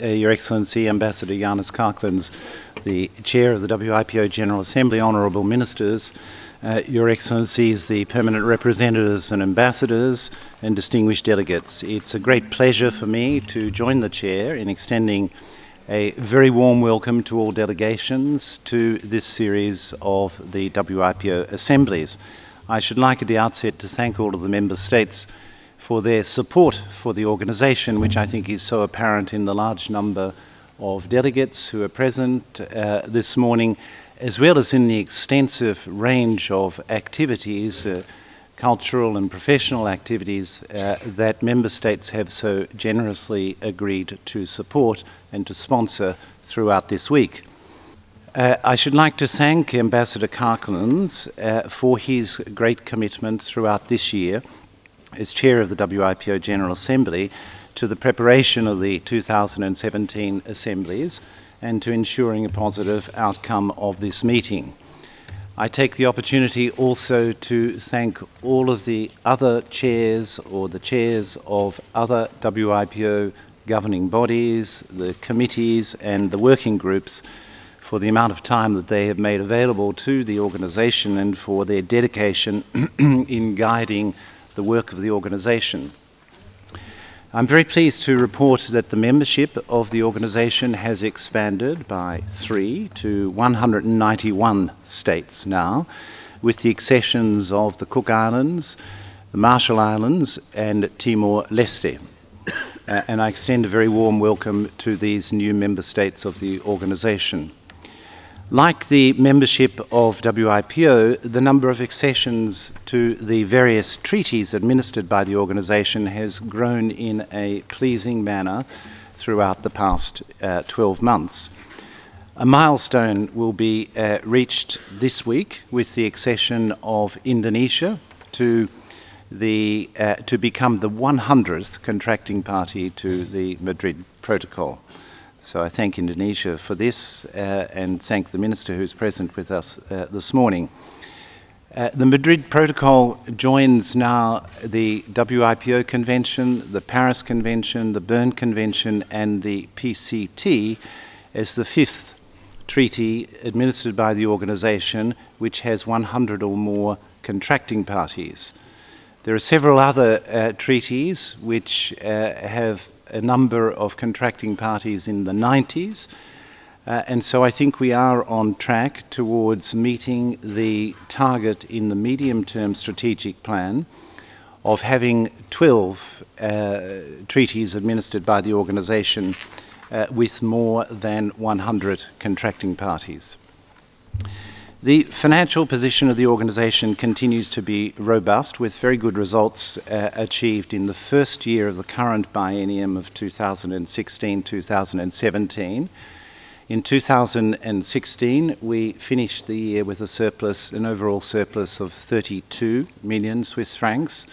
Uh, Your Excellency, Ambassador Janis Karklins, the Chair of the WIPO General Assembly, Honourable Ministers, uh, Your Excellencies, the permanent representatives and ambassadors, and distinguished delegates. It's a great pleasure for me to join the Chair in extending a very warm welcome to all delegations to this series of the WIPO assemblies. I should like at the outset to thank all of the member states for their support for the organisation, which I think is so apparent in the large number of delegates who are present uh, this morning, as well as in the extensive range of activities, uh, cultural and professional activities, uh, that member states have so generously agreed to support and to sponsor throughout this week. Uh, I should like to thank Ambassador Karklins uh, for his great commitment throughout this year as chair of the WIPO General Assembly to the preparation of the 2017 assemblies and to ensuring a positive outcome of this meeting. I take the opportunity also to thank all of the other chairs or the chairs of other WIPO governing bodies, the committees and the working groups for the amount of time that they have made available to the organisation and for their dedication in guiding the work of the organisation. I'm very pleased to report that the membership of the organisation has expanded by three to 191 states now, with the accessions of the Cook Islands, the Marshall Islands, and Timor-Leste. Uh, and I extend a very warm welcome to these new member states of the organisation. Like the membership of WIPO, the number of accessions to the various treaties administered by the organisation has grown in a pleasing manner throughout the past uh, 12 months. A milestone will be uh, reached this week with the accession of Indonesia to, the, uh, to become the 100th contracting party to the Madrid Protocol. So I thank Indonesia for this uh, and thank the Minister who's present with us uh, this morning. Uh, the Madrid Protocol joins now the WIPO Convention, the Paris Convention, the Berne Convention, and the PCT as the fifth treaty administered by the organization, which has 100 or more contracting parties. There are several other uh, treaties which uh, have a number of contracting parties in the 90s. Uh, and so I think we are on track towards meeting the target in the medium term strategic plan of having 12 uh, treaties administered by the organization uh, with more than 100 contracting parties. The financial position of the organisation continues to be robust, with very good results uh, achieved in the first year of the current biennium of 2016-2017. In 2016, we finished the year with a surplus, an overall surplus of 32 million Swiss francs.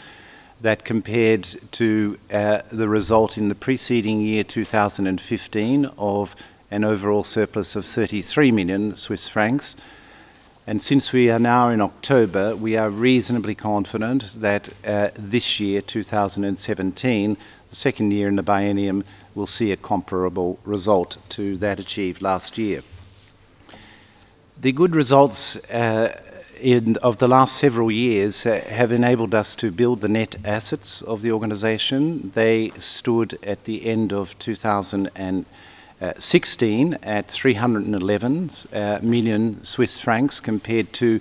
That compared to uh, the result in the preceding year, 2015, of an overall surplus of 33 million Swiss francs. And since we are now in October, we are reasonably confident that uh, this year, 2017, the second year in the biennium, will see a comparable result to that achieved last year. The good results uh, in, of the last several years uh, have enabled us to build the net assets of the organisation. They stood at the end of 2000 uh, 16 at 311 uh, million Swiss francs compared to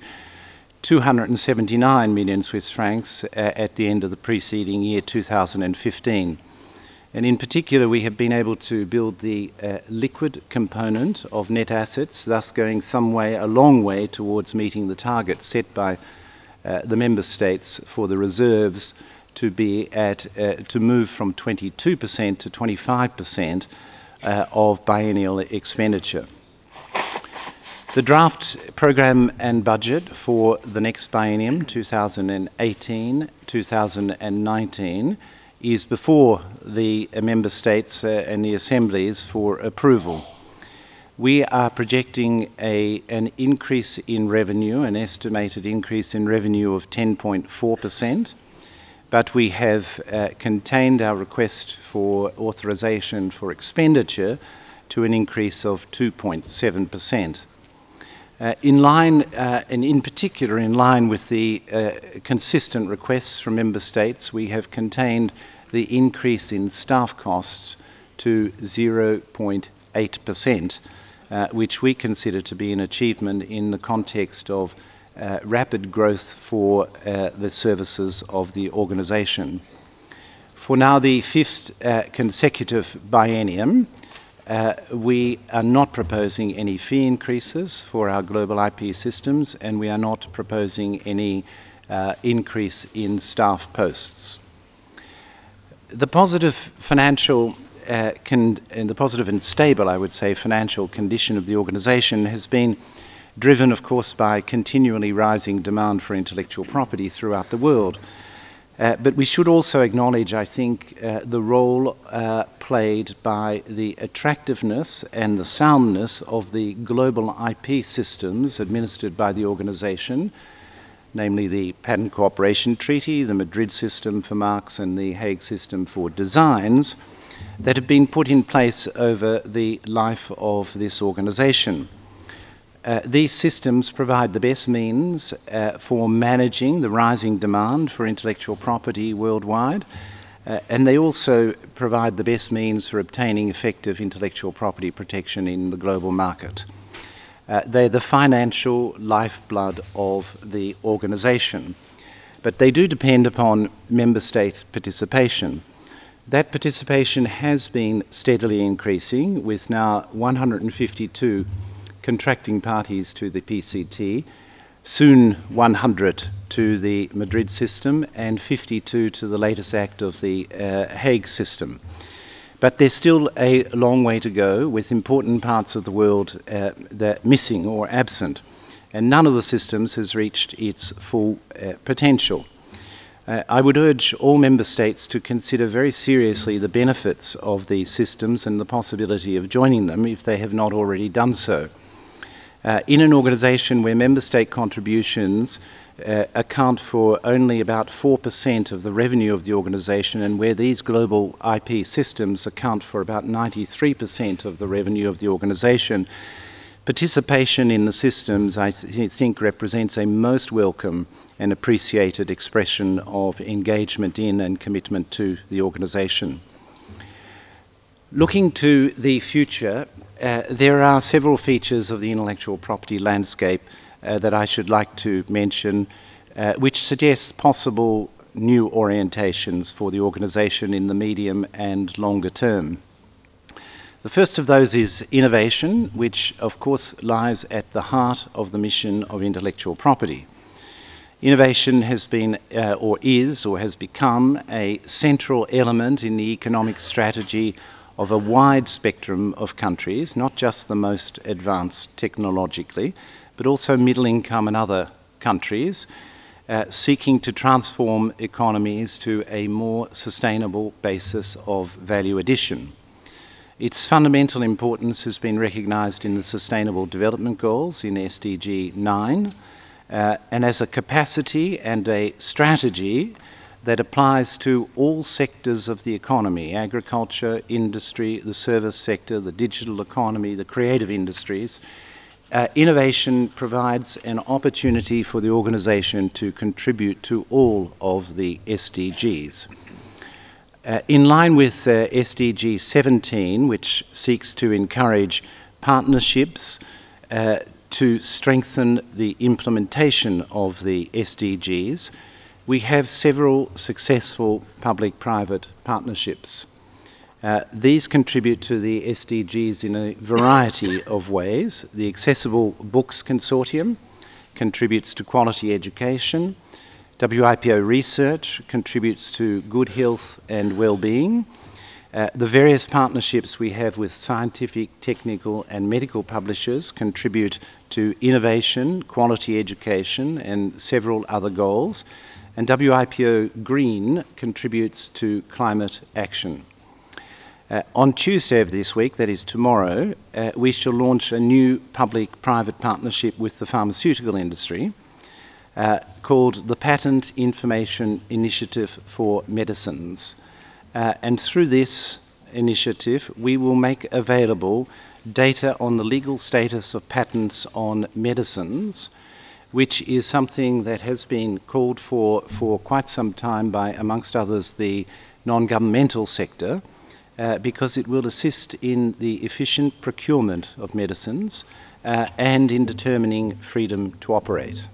279 million Swiss francs uh, at the end of the preceding year, 2015. And in particular, we have been able to build the uh, liquid component of net assets, thus going some way, a long way towards meeting the target set by uh, the member states for the reserves to be at, uh, to move from 22% to 25% uh, of biennial expenditure. The draft program and budget for the next biennium, 2018-2019, is before the member states uh, and the assemblies for approval. We are projecting a, an increase in revenue, an estimated increase in revenue of 10.4%, but we have uh, contained our request for authorisation for expenditure to an increase of 2.7%. Uh, in line, uh, and in particular in line with the uh, consistent requests from member states, we have contained the increase in staff costs to 0.8%, uh, which we consider to be an achievement in the context of uh, rapid growth for uh, the services of the organisation. For now the fifth consecutive biennium, uh, we are not proposing any fee increases for our global IP systems, and we are not proposing any uh, increase in staff posts. The positive financial uh, and the positive and stable, I would say, financial condition of the organisation has been driven, of course, by continually rising demand for intellectual property throughout the world. Uh, but we should also acknowledge, I think, uh, the role uh, played by the attractiveness and the soundness of the global IP systems administered by the organization, namely the Patent Cooperation Treaty, the Madrid System for Marks, and the Hague System for Designs, that have been put in place over the life of this organization. Uh, these systems provide the best means uh, for managing the rising demand for intellectual property worldwide, uh, and they also provide the best means for obtaining effective intellectual property protection in the global market. Uh, they're the financial lifeblood of the organization, but they do depend upon member state participation. That participation has been steadily increasing, with now 152 contracting parties to the PCT, soon 100 to the Madrid system, and 52 to the latest act of the uh, Hague system. But there's still a long way to go, with important parts of the world uh, that missing or absent, and none of the systems has reached its full uh, potential. Uh, I would urge all member states to consider very seriously the benefits of these systems and the possibility of joining them if they have not already done so. Uh, in an organization where member state contributions uh, account for only about 4% of the revenue of the organization and where these global IP systems account for about 93% of the revenue of the organization, participation in the systems, I th think, represents a most welcome and appreciated expression of engagement in and commitment to the organization. Looking to the future, uh, there are several features of the intellectual property landscape uh, that I should like to mention, uh, which suggests possible new orientations for the organisation in the medium and longer term. The first of those is innovation, which of course lies at the heart of the mission of intellectual property. Innovation has been, uh, or is, or has become a central element in the economic strategy of a wide spectrum of countries, not just the most advanced technologically, but also middle income and other countries, uh, seeking to transform economies to a more sustainable basis of value addition. Its fundamental importance has been recognised in the Sustainable Development Goals in SDG 9, uh, and as a capacity and a strategy that applies to all sectors of the economy agriculture, industry, the service sector, the digital economy, the creative industries. Uh, innovation provides an opportunity for the organization to contribute to all of the SDGs. Uh, in line with uh, SDG 17, which seeks to encourage partnerships uh, to strengthen the implementation of the SDGs, we have several successful public-private partnerships. Uh, these contribute to the SDGs in a variety of ways. The Accessible Books Consortium contributes to quality education. WIPO Re:Search contributes to good health and well-being. Uh, the various partnerships we have with scientific, technical and medical publishers contribute to innovation, quality education and several other goals and WIPO Green contributes to climate action. Uh, on Tuesday of this week, that is tomorrow, uh, we shall launch a new public-private partnership with the pharmaceutical industry. uh, called the Patent Information Initiative for Medicines. Uh, and through this initiative, we will make available data on the legal status of patents on medicines, which is something that has been called for for quite some time by, amongst others, the non-governmental sector, uh, because it will assist in the efficient procurement of medicines uh, and in determining freedom to operate.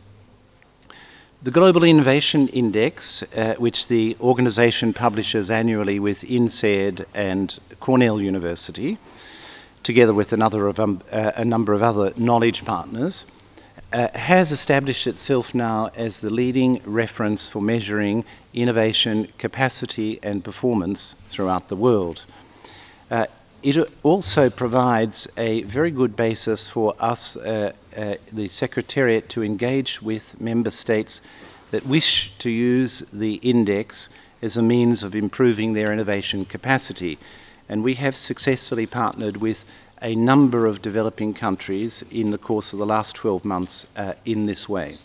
The Global Innovation Index, uh, which the organization publishes annually with INSEAD and Cornell University, together with another of, um, uh, a number of other knowledge partners, uh, has established itself now as the leading reference for measuring innovation capacity and performance throughout the world. Uh, it also provides a very good basis for us, uh, uh, the Secretariat, to engage with member states that wish to use the index as a means of improving their innovation capacity. And we have successfully partnered with a number of developing countries in the course of the last 12 months uh, in this way.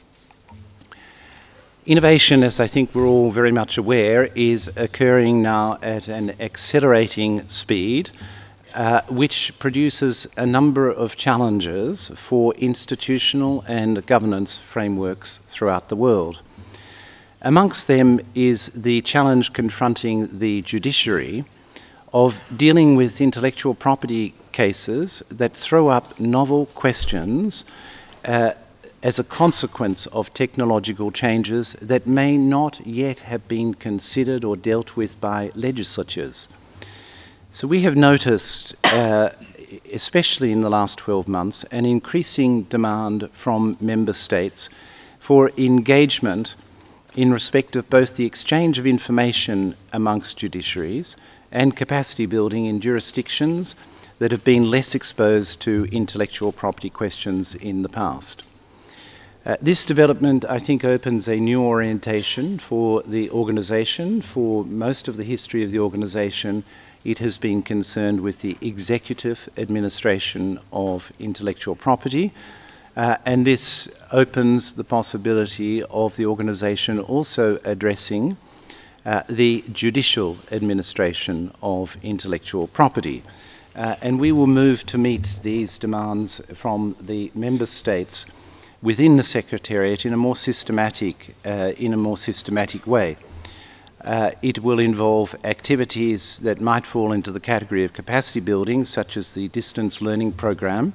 Innovation, as I think we're all very much aware, is occurring now at an accelerating speed, uh, which produces a number of challenges for institutional and governance frameworks throughout the world. Amongst them is the challenge confronting the judiciary of dealing with intellectual property cases that throw up novel questions uh, as a consequence of technological changes that may not yet have been considered or dealt with by legislatures. So we have noticed, uh, especially in the last 12 months, an increasing demand from member states for engagement in respect of both the exchange of information amongst judiciaries and capacity building in jurisdictions that have been less exposed to intellectual property questions in the past. Uh, this development, I think, opens a new orientation for the organisation. For most of the history of the organisation, it has been concerned with the executive administration of intellectual property, uh, and this opens the possibility of the organisation also addressing uh, the judicial administration of intellectual property. Uh, and we will move to meet these demands from the member states within the Secretariat in a more systematic, uh, in a more systematic way. Uh, it will involve activities that might fall into the category of capacity building, such as the distance learning program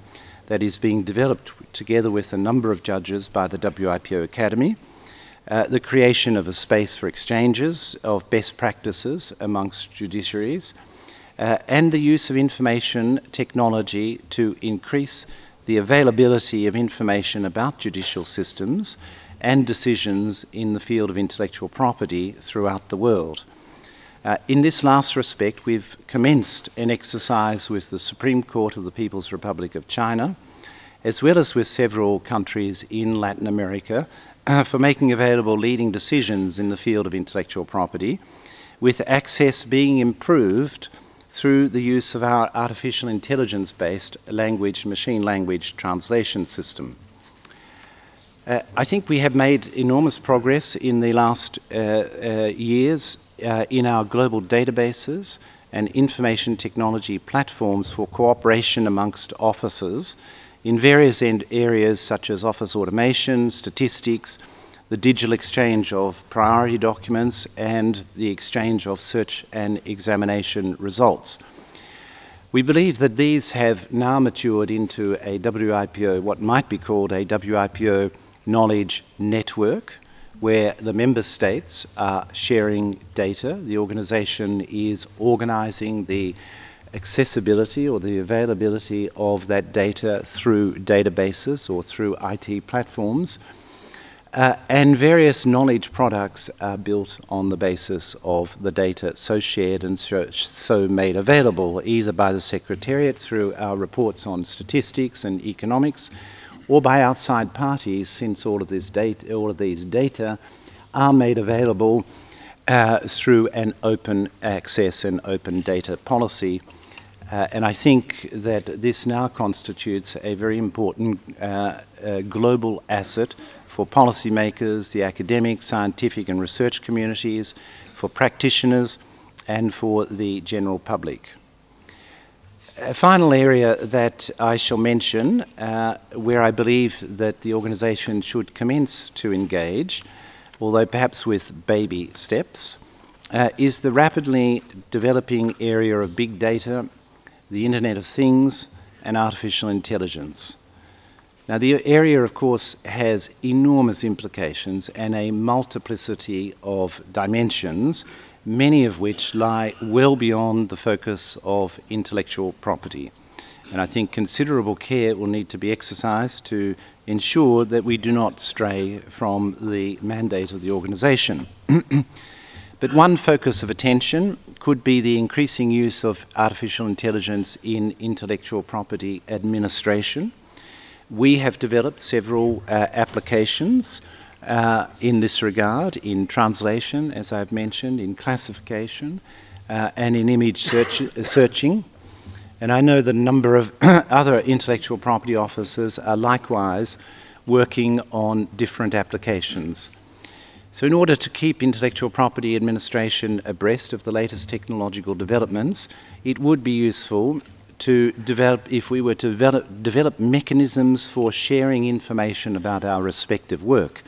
that is being developed together with a number of judges by the WIPO Academy, uh, the creation of a space for exchanges of best practices amongst judiciaries, uh, and the use of information technology to increase the availability of information about judicial systems and decisions in the field of intellectual property throughout the world. Uh, in this last respect, we've commenced an exercise with the Supreme Court of the People's Republic of China, as well as with several countries in Latin America, uh, for making available leading decisions in the field of intellectual property, with access being improved through the use of our artificial intelligence based language, machine language translation system. Uh, I think we have made enormous progress in the last uh, uh, years uh, in our global databases and information technology platforms for cooperation amongst offices in various areas such as office automation, statistics, the digital exchange of priority documents, and the exchange of search and examination results. We believe that these have now matured into a WIPO, what might be called a WIPO knowledge network, where the member states are sharing data. The organisation is organising the accessibility or the availability of that data through databases or through IT platforms. Uh, and various knowledge products are built on the basis of the data so shared and so, so, made available, either by the Secretariat through our reports on statistics and economics, or by outside parties, since all of, this data, all of these data are made available uh, through an open access and open data policy. Uh, and I think that this now constitutes a very important uh, uh global asset for policymakers, the academic, scientific and research communities, for practitioners and for the general public. A final area that I shall mention, uh, where I believe that the organisation should commence to engage, although perhaps with baby steps, uh, is the rapidly developing area of big data, the Internet of Things, and artificial intelligence. Now, the area, of course, has enormous implications and a multiplicity of dimensions, many of which lie well beyond the focus of intellectual property. And I think considerable care will need to be exercised to ensure that we do not stray from the mandate of the organisation. but one focus of attention could be the increasing use of artificial intelligence in intellectual property administration we have developed several uh, applications uh, in this regard, in translation, as I've mentioned, in classification, uh, and in image search searching. And I know that a number of other intellectual property officers are likewise working on different applications. So in order to keep intellectual property administration abreast of the latest technological developments, it would be useful to develop, if we were to develop, develop mechanisms for sharing information about our respective work,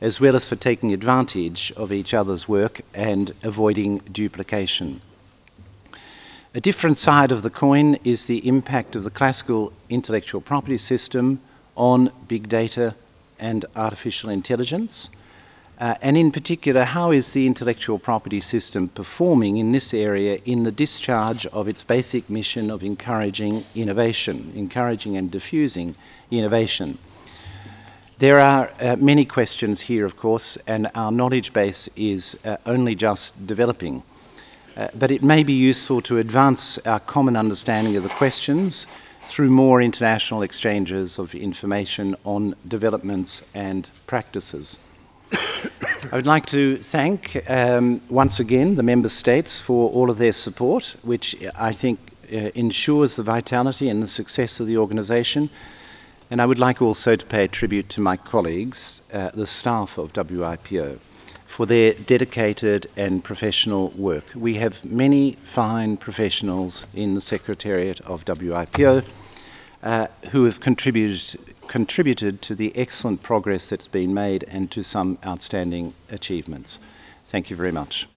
as well as for taking advantage of each other's work and avoiding duplication. A different side of the coin is the impact of the classical intellectual property system on big data and artificial intelligence. Uh, and in particular, how is the intellectual property system performing in this area in the discharge of its basic mission of encouraging innovation, encouraging and diffusing innovation? There are uh, many questions here, of course, and our knowledge base is uh, only just developing. Uh, but it may be useful to advance our common understanding of the questions through more international exchanges of information on developments and practices. I would like to thank um, once again the member states for all of their support, which I think uh, ensures the vitality and the success of the organisation. And I would like also to pay tribute to my colleagues, uh, the staff of WIPO, for their dedicated and professional work. We have many fine professionals in the Secretariat of WIPO uh, who have contributed contributed to the excellent progress that's been made and to some outstanding achievements. Thank you very much.